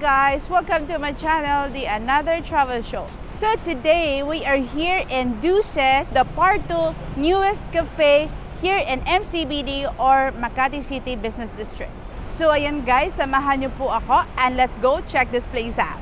guys! Welcome to my channel, the Another Travel Show. So today, we are here in Duces, the part 2 newest cafe here in MCBD or Makati City Business District. So ayan guys, samahan niyo po ako and let's go check this place out.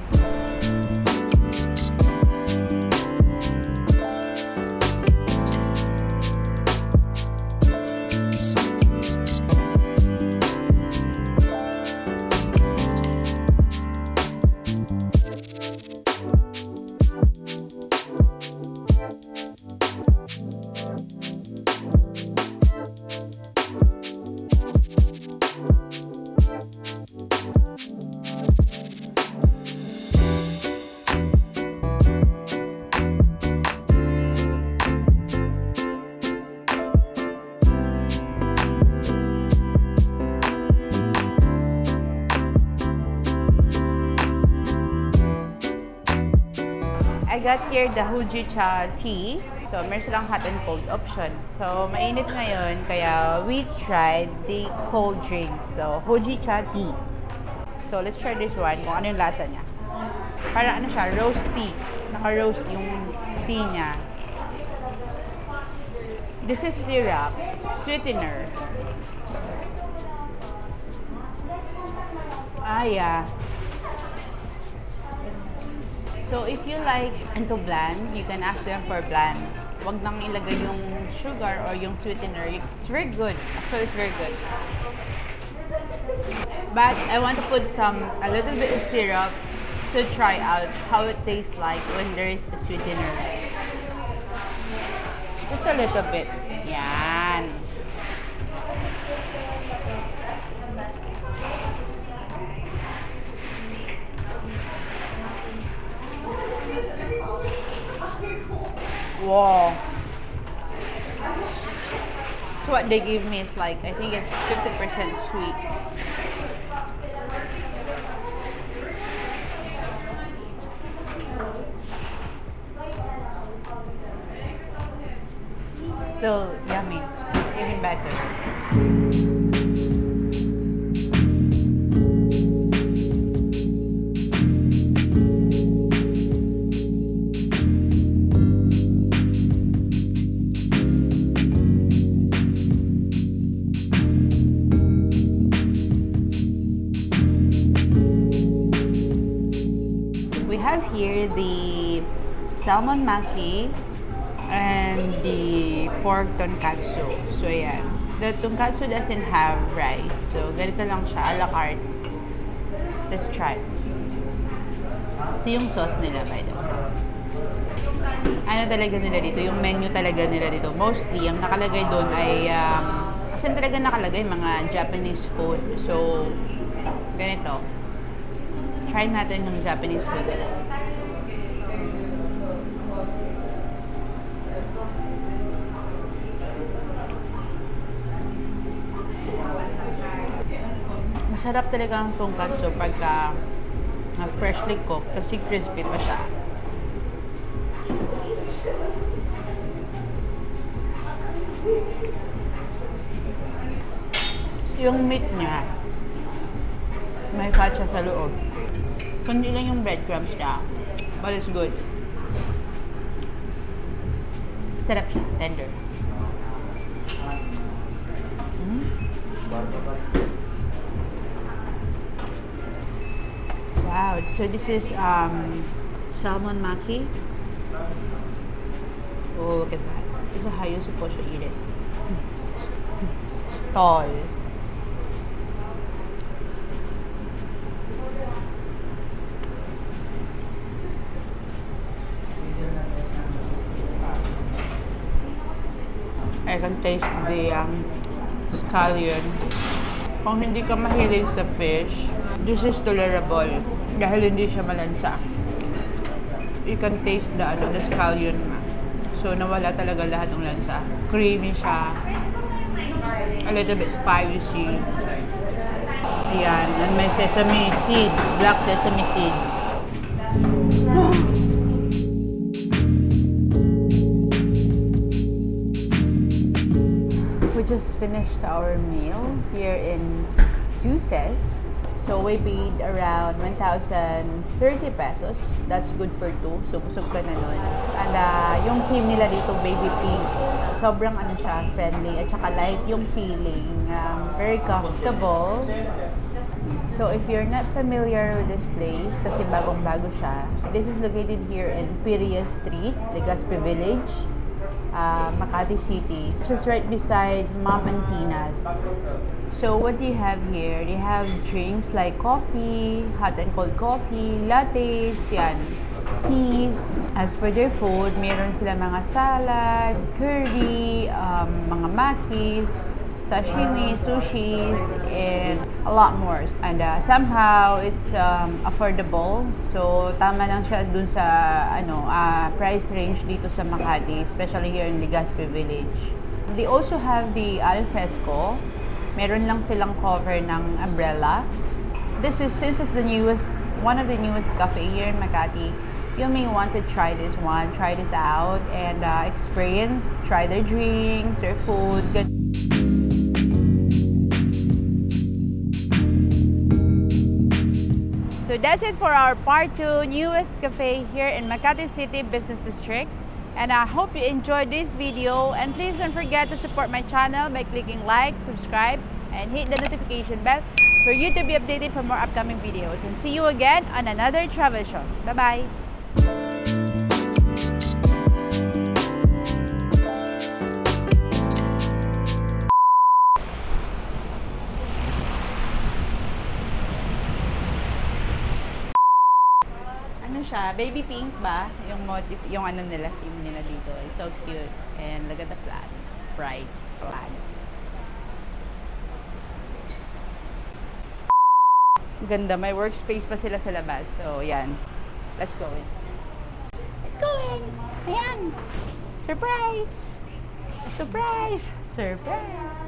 Got here the Hujicha tea. So, meron silang hot and cold option. So, mainit ngayon, kaya we tried the cold drink. So, Hujicha tea. So, let's try this one, kung ano yung lasa niya. Parang ano siya, roast tea. Naka-roast yung tea niya. This is syrup, sweetener. Ah, yeah. So, if you like into bland, you can ask them for bland. Huwag nang ilagay yung sugar or yung sweetener. It's very good. Actually, it's very good. But I want to put some, a little bit of syrup to try out how it tastes like when there is a sweetener. Just a little bit. Yan. Wow. So what they give me is like, I think it's 50% sweet. Still yummy. Even better. Salmon maki and the pork tonkatsu. So, ayan. The tonkatsu doesn't have rice. So, ganito lang siya, a la carte. Let's try. Ito yung sauce nila, by the way. Ano talaga nila dito? Yung menu talaga nila dito. Mostly, ang nakalagay doon ay, um, kasi talaga nakalagay mga Japanese food. So, ganito. Try natin yung Japanese food nila. Masarap talaga ang tonkatsu pagka uh, freshly cooked kasi crispy pa siya. Yung meat niya, may fat siya sa loob. Kundi lang yung breadcrumbs niya. But it's good. Sarap siya. Tender. Mm. Wow. So this is um, salmon maki. Oh, look at that. This is how you're supposed to eat it. Stall. I can taste the um, scallion. Kung hindi ka mahilig sa fish, this is tolerable dahil hindi siya malansa. You can taste the, ano, the scallion. So, nawala talaga lahat ng lansa. Creamy siya. A little bit spicy. Ayan. And may sesame seeds. Black sesame seeds. We just finished our meal here in Juices. So, we paid around 1,030 pesos. That's good for two. So, busog ka na nun. And uh, yung theme nila dito, baby pink. Sobrang ano siya, friendly. At saka light yung feeling. Um, very comfortable. So, if you're not familiar with this place, kasi bagong-bago siya, this is located here in Piria Street, Legazpi Village, uh, Makati City. It's just right beside Mom and Tina's. So, what do you have here? You have drinks like coffee, hot and cold coffee, lattes, yan, teas. As for their food, meron sila mga salad, curry, um, mga makis, sashimi, sushis, and a lot more. And uh, somehow it's um, affordable. So tama lang siya dun sa ano uh, price range dito sa Makati, especially here in Legazpi Village. They also have the al fresco. Meron lang silang cover ng umbrella. This is since it's the newest one of the newest cafe here in Makati. You may want to try this one, try this out, and uh, experience, try their drinks, their food. Good. That's it for our part 2 newest cafe here in Makati City Business District. And I hope you enjoyed this video and please don't forget to support my channel by clicking like, subscribe, and hit the notification bell for you to be updated for more upcoming videos. And see you again on another travel show. Bye-bye! Siya, baby pink ba? Yung motif, yung ano nila, theme nila dito. It's so cute. And look at the flag. Bright flag. Ganda, may workspace pa sila sa labas. So, yan. Let's go in. Let's go in! Ayan! Surprise! Surprise! Surprise!